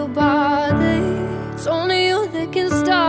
your body. It's only you that can stop.